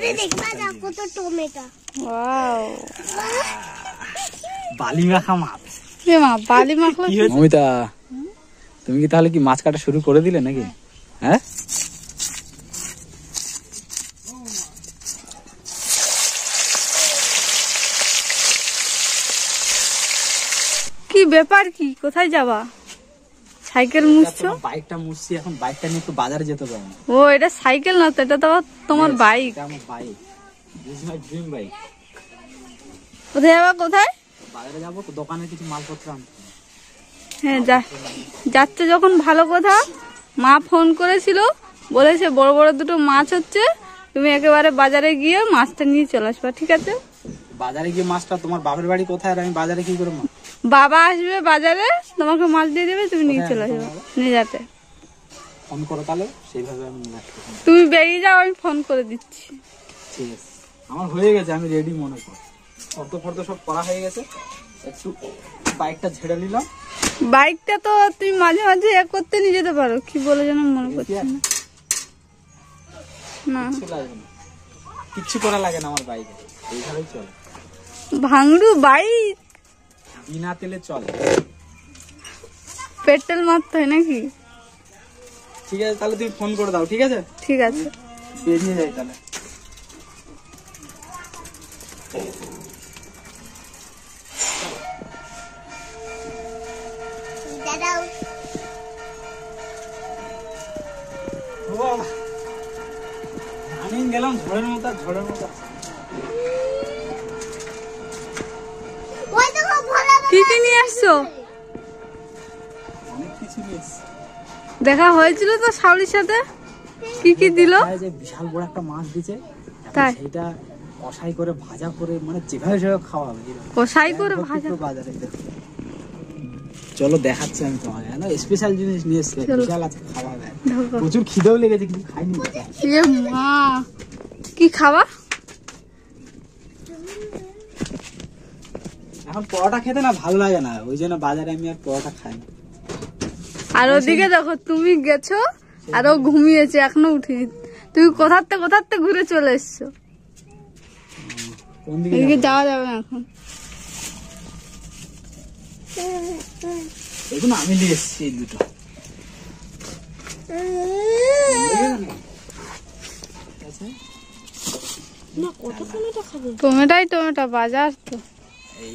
বালি মাখা মাছ। এ মা বালি মাখলো মমিতা তুমি কি তাহলে কি মাছ কাটা শুরু করে দিলে নাকি? হ্যাঁ? কি ব্যাপার কি? কোথায় যাবা? সাইকেল মুছছো? বাইকটা মুছছি এখন বাইকটা নিয়ে একটু বাজারে যেতে পারব ও এটা সাইকেল না তো? এটা তো তোমার বাইক এটা আমার bike this my dream bike কোথায় যাবা কোথায়? বাজারে যাব তো দোকানে কিছু মালপত্র আনতে। হ্যাঁ যা যাচ্ছে যখন ভালো কথা। মা ফোন করেছিল বলেছে বড় বড় দুটো মাছ হচ্ছে তুমি একেবারে বাজারে গিয়ে মাছটা নিয়ে চলে আসবা ঠিক আছে? বাজারে গিয়ে মাছটা তোমার বাপের বাড়ি কোথায় আর আমি বাজারে কি করে মাছ বাবা আসবে বাজারে তোমাকে মাছ দিয়ে দেবে তুমি নিয়ে চলে আসবে নিয়ে যাতে। ফোন করো তাহলে সেইভাবে আমি তুমি বেরিয়ে যাও আমি ফোন করে দিচ্ছি। ঠিক আছে আমার হয়ে গেছে আমি রেডি মনে কর। ফটো ফর্দ সব করা হয়ে গেছে। একটু বাইকটা ঝেড়ে নিলাম। বাইকটা তো তুমি মাঝে মাঝে এ করতে নিয়ে যেতে পারো কি বলে যেন মনে করছি না। না। কিচ্ছু করা লাগে না আমার বাইকে এইভাবেই চলে। ভাঙড়ু বাইক বিনা তেলে চলে। পেট্রোল মারতে হয় নাকি? ঠিক আছে তাহলে তুমি ফোন করে দাও ঠিক আছে? ঠিক আছে। বেরিয়ে যাই তাহলে। ও আমি গেলাম ঝড়ের মতো ঝড়ের মতো ওই দেখো ভোলা কি কি নিয়ে আসছো? দেখা হয়েছিল তো শাওলির সাথে? কি কি দিল? যে বিশাল বড় একটা মাছ দিছে তাই? সেটা কষাই করে ভাজা করে মানে যেভাবে সেভাবে খাওয়াবে এরকম। কষাই করে ভাজা? বাজারে চলো দেখাচ্ছি আমি তোমাকে না স্পেশাল জিনিস নিয়ে এসছি। বিশাল আছে খাওয়া প্রচুর খিদেও লেগেছে কিন্তু খাইনি। এ মা কি খাবা এখন পরোটা খেতে না ভালো লাগে না ওই জন্য বাজারে আমি আর পরোটা খাই আর ওদিকে দেখো তুমি গেছো আর ও ঘুমিয়েছে এখনও উঠিনি। তুমি কোথাতে কোথাতে ঘুরে চলে এসছো? কোন দিকে এদিকে যাওয়া যাবে না এখন। এগুলো আমি নিয়ে এসেছি দুটো। আছে? টমেটোই টমেটো বাজার তো।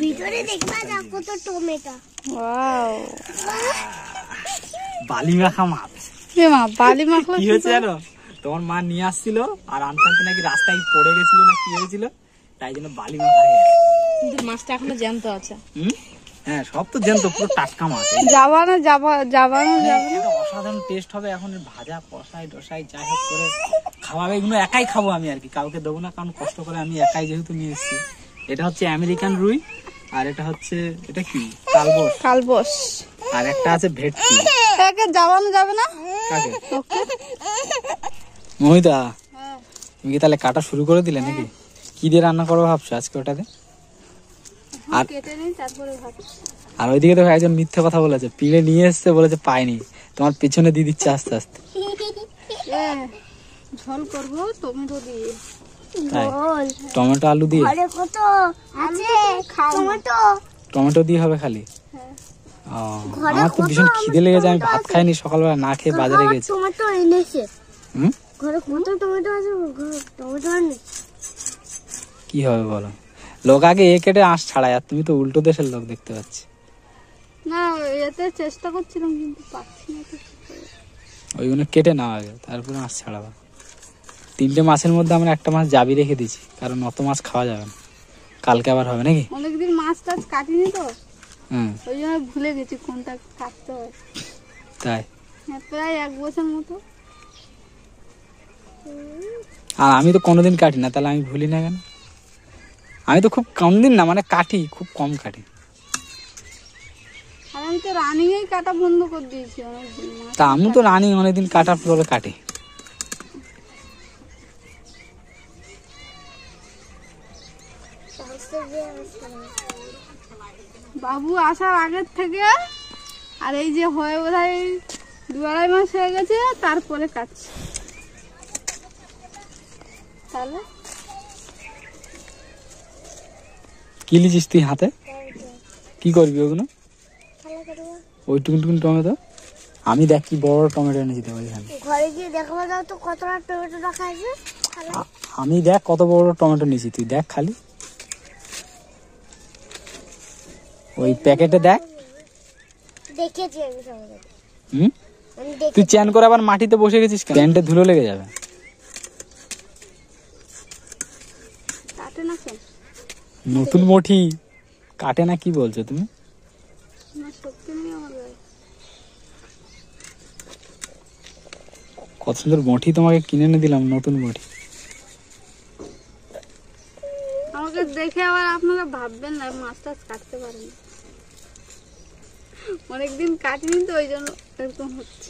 ভিতরে দেখবা যা কত টমেটো। ওয়াও। বালি মাখা মাছ। এ মা বালি মাখলো কি হয়েছে জানো? তোমার মা নিয়ে আসছিল আর আনতে আনতে নাকি রাস্তায় পড়ে গেছিল না কি হয়েছিল? তাই জন্য বালি মাখা কিন্তু মাছটা এখনও জ্যান্ত আছে। হুম? হ্যাঁ সব তো জানতো পুরো টাটকা মাছ। যাবা না যাবা যাবা না যাবে না। অসাধারণ টেস্ট হবে এখন ভাজা কষাই টসাই যাই হোক করে খাওয়াবে। এগুলো একাই খাব আমি আর কি কাউকে দেবো না কারণ কষ্ট করে আমি একাই যেহেতু নিয়ে এসেছি। এটা হচ্ছে আমেরিকান রুই আর এটা হচ্ছে এটা কি? তালবোস কাল বস আর একটা আছে ভেটকি। একে যাবানো যাবে না? কাকে? মমিতা তুমি কি তাহলে কাটা শুরু করে দিলে নাকি? কি দিয়ে রান্না করব ভাবছ আজকে ওটাতে? আর কেটে নেই তারপরে ভাত আর ওইদিকে দেখো একজন মিথ্যে কথা বলেছে পিড়ে নিয়ে এসছে বলেছে পাইনি। তোমার পেছনে দিয়ে দিচ্ছে আস্তে আস্তে। ঝোল করব টমেটো দিয়ে। টমেটো আলু দিয়ে? কত আছে? টমেটো? টমেটো দিয়ে হবে খালি? ও, আমার তো ভীষণ খিদে লেগেছে আমি ভাত খাইনি সকালবেলা না খেয়ে বাজারে গেছি। টমেটো এনেছে। হুম? ঘরে কত টমেটো আছে? টমেটো আনে। কি হবে বলো? লোক আগে এ কেটে আঁশ ছাড়ায় আর তুমি তো উল্টো দেশের লোক দেখতে পাচ্ছি। না এতে চেষ্টা করছিলাম কিন্তু পাচ্ছি না ওইগুলো কেটে নাও আগে তারপরে আঁশ ছাড়াবা। তিনটে মাছের মধ্যে আমরা একটা মাছ জাবি রেখে দিয়েছি কারণ অত মাছ খাওয়া যাবে না। কালকে আবার হবে নাকি? অনেকদিন মাছ টাছ কাটিনি তো হুম। ওই জন্য ভুলে গেছি কোনটা কাটতে হয়। তাই? হ্যাঁ প্রায় এক বছর মতো। আর আমি তো কোনোদিন কাটি না তাহলে আমি ভুলি না কেন? আমি তো খুব কম দিন না মানে কাটি খুব কম কাটি। আমি তো রানিং এই কাটা বন্ধ করে দিয়েছি তা আমি তো রানি অনেকদিন কাটার পরে কাটি। আসার আগের থেকে। আর এই যে হয়ে বোধহয় দু আড়াই মাস হয়ে গেছে তারপরে কাটছে। তাহলে? কি লিচিস তুই হাতে? কি করবি ওগুলো? ওই টুকুন টুকুন টমেটো? আমি দেখ কি বড় টমেটো এনেছি তো ওইখানে। ঘরে গিয়ে দেখব দাও তো কতটা টমেটো রাখা আছে। আমি দেখ কত বড় টমেটো নিয়েছি তুই দেখ খালি। ওই প্যাকেটে দেখ। দেখেছি আমি সবাই হুম? তুই চ্যান করে আবার মাটিতে বসে গেছিস কেন? প্যান্টে ধুলো লেগে যাবে। কাটে না কেন? নতুন মুঠি। কাটে না কি বলছো তুমি। কত সুন্দর মুঠি তোমাকে কিনে এনে দিলাম নতুন মুঠি। আমাকে দেখে আবার আপনারা ভাববেন না মাছ টাছ কাটতে পারেন অনেকদিন কাটিনি তো ওই জন্য এরকম হচ্ছে।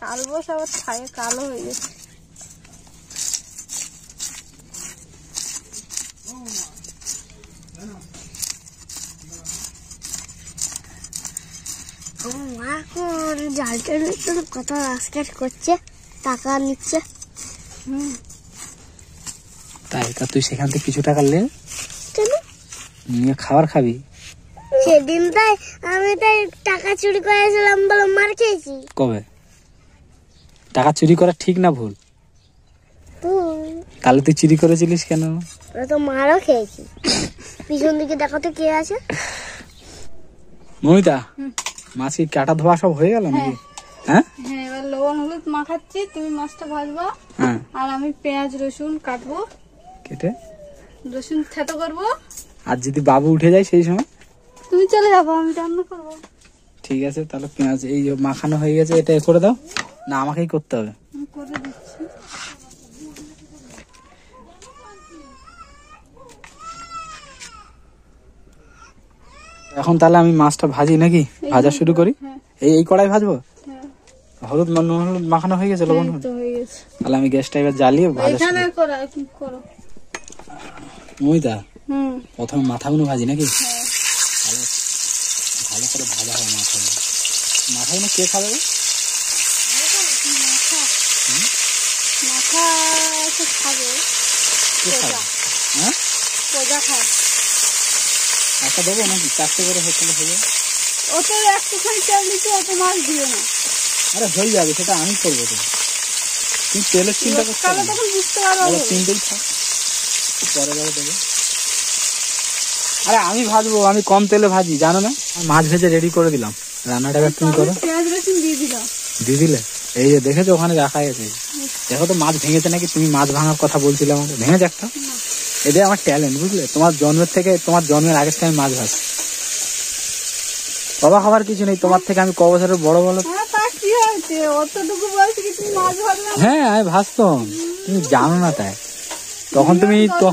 কাল বস আবার ছায়ে কালো হয়ে গেছে। আমার মা এখন জালটার ভিতরে কত রাস্কাট করছে টাকা নিচ্ছে। তাই তা তুই সেখান থেকে কিছু টাকা লে? কেন? নিয়ে খাবার খাবি? সেদিন তাই আমি তাই টাকা চুরি করেছিলাম বলে মার খেয়েছি। কবে? টাকা চুরি করা ঠিক না ভুল? তুই তাহলে তুই চুরি করেছিলিস কেন? ওরা তো মারও খেয়েছি। পিছন দিকে দেখো তো কে আছে। মমিতা মাছ কি কাটা ধোয়া সব হয়ে গেল নাকি? হ্যাঁ। হ্যাঁ? এবার লবণ হলুদ মাখাচ্ছি তুমি মাছটা ভাজবা। হ্যাঁ। আর আমি পেঁয়াজ রসুন কাটবো। কেটে? রসুন থেতো করব। আর যদি বাবু উঠে যায় সেই সময়? তুমি চলে যাব আমি রান্না করব। ঠিক আছে তাহলে পেঁয়াজ এই যে মাখানো হয়ে গেছে এটা করে দাও। না আমাকেই করতে হবে। এখন তাহলে আমি মাছটা ভাজি নাকি? ভাজা শুরু করি? হ্যাঁ। এই এই কড়াই ভাজবো? হ্যাঁ। হলুদ হলুদ মাখানো হয়ে গেছে লবণ তাহলে আমি গ্যাসটা এবার জ্বালিয়ে ভাজা শুরু করো। প্রথমে মাথাগুলো ভাজি নাকি? হ্যাঁ। ভালো ভালো করে ভাজা হয় মাথাগুলো। মাথাগুলো কে খাবে খাবে। হ্যাঁ? খায় একটা দেবো নাকি? চারটে করে হচ্ছে হয়ে একটুখানি অত মাছ দিও না আরে হয়ে যাবে সেটা আমি করব তো। তুমি তেলের চিন্তা করছ কালো তখন বুঝতে পারব তিনটেই থাক পরে যাবে দেবে। আরে আমি ভাজবো আমি কম তেলে ভাজি জানো না? মাছ ভেজে রেডি করে দিলাম। রান্নাটা এবার তুমি করো। দিয়ে দিলে? এই যে দেখেছ ওখানে রাখা আছে। দেখো তো মাছ ভেঙেছে নাকি? তুমি মাছ ভাঙার কথা বলছিলে আমাকে। ভেঙেছে একটা? এদের আমার ট্যালেন্ট বুঝলে? তোমার জন্মের থেকে তোমার জন্মের আগের থেকে আমি মাছ ভাজি। বাবা খাবার কিছু নেই। তোমার থেকে আমি ক বছরের বড় বলো? হ্যাঁ তা? হ্যাঁ আমি ভাজতাম। তুমি জানো না তাই। তখন তুমি তো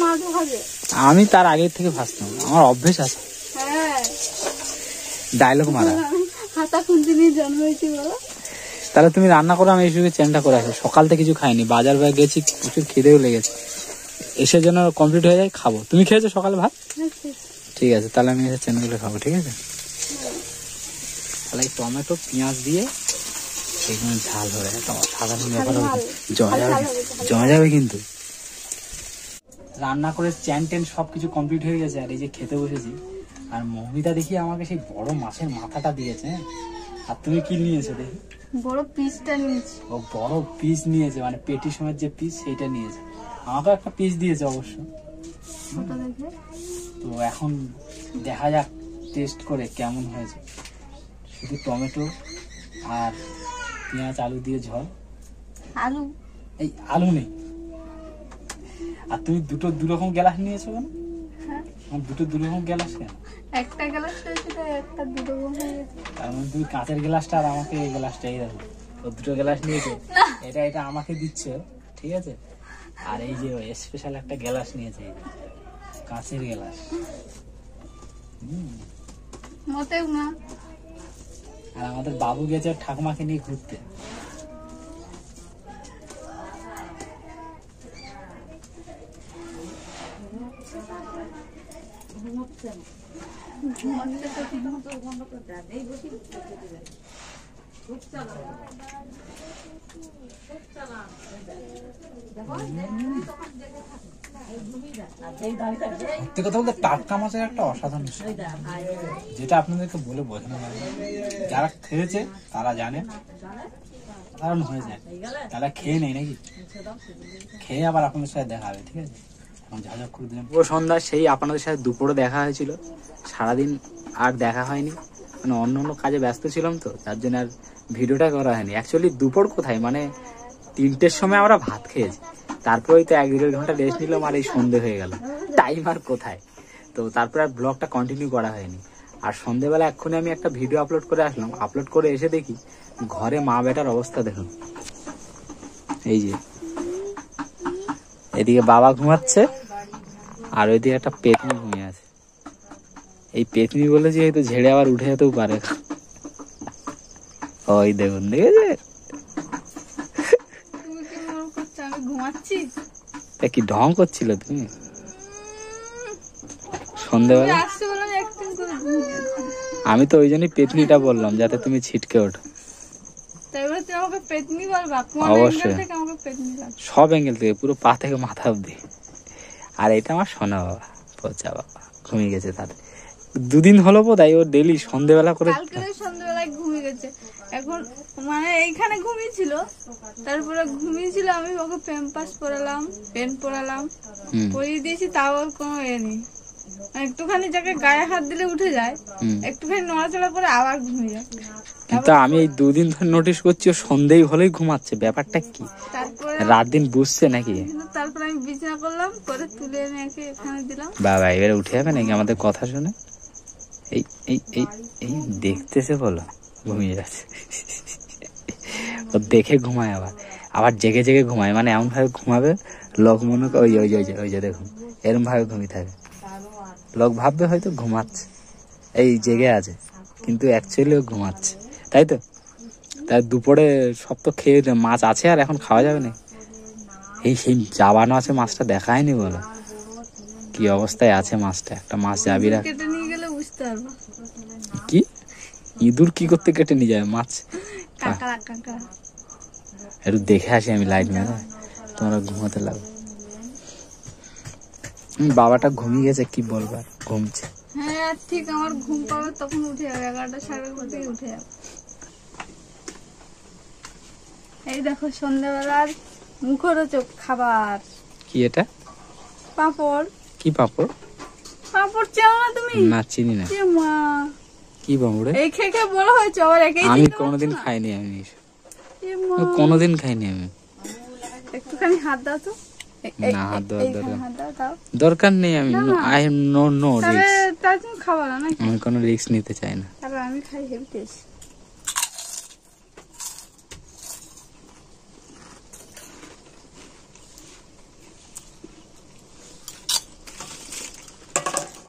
মাছ ভাজে। আমি তার আগে থেকে ভাজতাম আমার অভ্যেস আছে। হ্যাঁ। ডায়লগ মারা। হয়েছি বলো তাহলে তুমি রান্না করো আমি এই সুযোগে চ্যানটা করে আসো সকাল থেকে কিছু খাইনি বাজার বাজার গেছি প্রচুর খিদেও লেগেছে। এসে যেন কমপ্লিট হয়ে যায় খাব। তুমি খেয়েছো সকালে ভাত? ঠিক আছে তাহলে আমি এসে চ্যানেলগুলো খাব ঠিক আছে? তাহলে টমেটো পেঁয়াজ দিয়ে সেগুলো ঝাল একটা অসাধারণ ব্যাপার জমা যাবে জমা যাবে কিন্তু। রান্না করে চ্যান ট্যান সব কিছু কমপ্লিট হয়ে গেছে আর এই যে খেতে বসেছি। আর মৌমিতা দেখি আমাকে সেই বড় মাছের মাথাটা দিয়েছে হ্যাঁ? আর তুমি কি নিয়েছো দেখি? বড় পিসটা নিয়েছি। ও বড় পিস নিয়েছে মানে পেটি সময় যে পিস সেইটা নিয়েছে। আমাকেও একটা পিস দিয়েছে অবশ্য। তো এখন দেখা যাক টেস্ট করে কেমন হয়েছে। শুধু টমেটো আর পেঁয়াজ আলু দিয়ে ঝোল। আলু। এই আলু নেই। আর তুমি দুটো দু রকম গ্যালাস নিয়েছো কেন? হ্যাঁ। আমার দুটো দু রকম গ্যালাস কেন? একটা গ্লাস তাই একটা দুটো হয়ে গেছে। তার মানে তুমি কাঁচের গ্লাসটা আর আমাকে এই গ্লাসটা এই দেখো ও দুটো গ্লাস নিয়েছে। এটা এটা আমাকে দিচ্ছে ঠিক আছে? আর এই যে স্পেশাল একটা গ্লাস নিয়েছে কাঁচের গ্লাস মতেও না। আর আমাদের বাবু গেছে ঠাকুমাকে নিয়ে ঘুরতে ঘুমাচ্ছে তো ঠিক মতো সত্যি কথা বলতে টাটকা মাছের একটা অসাধারণ যেটা আপনাদেরকে বলে বোঝানো যাবে যারা খেয়েছে, তারা জানে। কারণ হয়ে যায়। তারা খেয়ে নেই নাকি? খেয়ে আবার আপনাদের সাথে দেখা হবে, ঠিক আছে? পুরো সন্ধ্যা সেই আপনাদের সাথে দুপুরে দেখা হয়েছিল। সারাদিন আর দেখা হয়নি। মানে অন্য অন্য কাজে ব্যস্ত ছিলাম তো, তার জন্য আর ভিডিওটা করা হয়নি। অ্যাকচুয়ালি দুপুর কোথায়? মানে তিনটের সময় আমরা ভাত খেয়েছি। তারপরেই তো এক দেড় ঘণ্টা রেস্ট নিলাম আর এই সন্ধে হয়ে গেল। টাইম আর কোথায়? তো তারপর আর ব্লগটা কন্টিনিউ করা হয়নি। আর সন্ধেবেলা এক্ষুনি আমি একটা ভিডিও আপলোড করে আসলাম। আপলোড করে এসে দেখি ঘরে মা বেটার অবস্থা দেখুন। এই যে। এদিকে বাবা ঘুমাচ্ছে। আর ওইদিকে একটা পেতনি ঘুমিয়ে আছে। এই পেতনি বলে যেহেতু ঝেড়ে আবার উঠে যেতেও পারে। ওই দেখুন দেখেছে? কি আমি তা কি ঢং করছিল তুমি? সন্ধেবেলা? আমি তো ওই জন্যই পেতনিটা বললাম যাতে তুমি ছিটকে ওঠো। অবশ্যই। সব অ্যাঙ্গেল থেকে পুরো পা থেকে মাথা অব্দি আর এটা আমার সোনা বাবা পচা বাবা ঘুমিয়ে গেছে তার দুদিন হলো বোধহয় ও ডেলি সন্ধেবেলা করে ওই ঘুমিয়ে গেছে। এখন মানে এইখানে ঘুমিয়েছিল তারপরে ঘুমিয়েছিল আমি ওকে প্যাম্পাস পরালাম পেন পরালাম পরিয়ে দিয়েছি তাও ওর কোনো এ নেই। একটুখানি যাকে গায়ে হাত দিলে উঠে যায়। একটুখানি নড়াচড়া করে আবার ঘুমিয়ে যায়। কিন্তু আমি এই দুদিন ধরে নোটিশ করছি ও সন্ধেই হলেই ঘুমাচ্ছে ব্যাপারটা কি? তারপরে রাত দিন বুঝছে নাকি? তারপরে আমি বিছানা করলাম করে তুলে এনে একে এখানে দিলাম। বাবা এবারে উঠে যাবে নাকি আমাদের কথা শুনে? এই এই এই এই দেখতেছে বলো ঘুমিয়ে যাচ্ছে। ও দেখে ঘুমায় আবার। আবার জেগে জেগে ঘুমায় মানে এমন ভাবে ঘুমাবে লোক মনে ওই ওই যে- ওই যে ওই যে দেখুন এরম ভাবে ঘুমিয়ে থাকে। লোক ভাববে হয়তো ঘুমাচ্ছে এই জেগে আছে কিন্তু অ্যাকচুয়ালি ও ঘুমাচ্ছে তাই তো? তাই দুপুরে সব তো খেয়ে মাছ আছে আর এখন খাওয়া যাবে না এই সেই জাবানো আছে মাছটা দেখায়নি বলো? কি অবস্থায় আছে মাছটা? একটা মাছ যাবি পারব। কি? ইঁদুর কি করতে কেটে নিয়ে যাবে মাছ? একটু দেখে আসি আমি লাইট মেরে তোমরা ঘুমাতে লাগো। বাবাটা ঘুমিয়ে গেছে কি বলবার ঘুমছে। হ্যাঁ ঠিক আমার ঘুম পাবে তখন উঠে যাবে এগারোটা সাড়ে এগারোটায় উঠে যাবে। এই দেখো সন্ধ্যাবেলার মুখরোচক খাবার। কি এটা? পাঁপড়। কি পাপড়? পাঁপড় চেও না তুমি? না চিনি না। মা। কি পাপড়ে? এই খেয়ে খেয়ে বড় হয়েছে আবার একেই আমি কোনোদিন খাইনি আমি। কোনোদিন খাইনি আমি। একটুখানি হাত দাও তো। না, হাত দাও দরকার নেই আমি। I know. নো রিস্ক তাহলে তুমি খাব না নাকি? আমি কোনো রিস্ক নিতে চাই না। তাহলে আমি খাই হেভি টেস্ট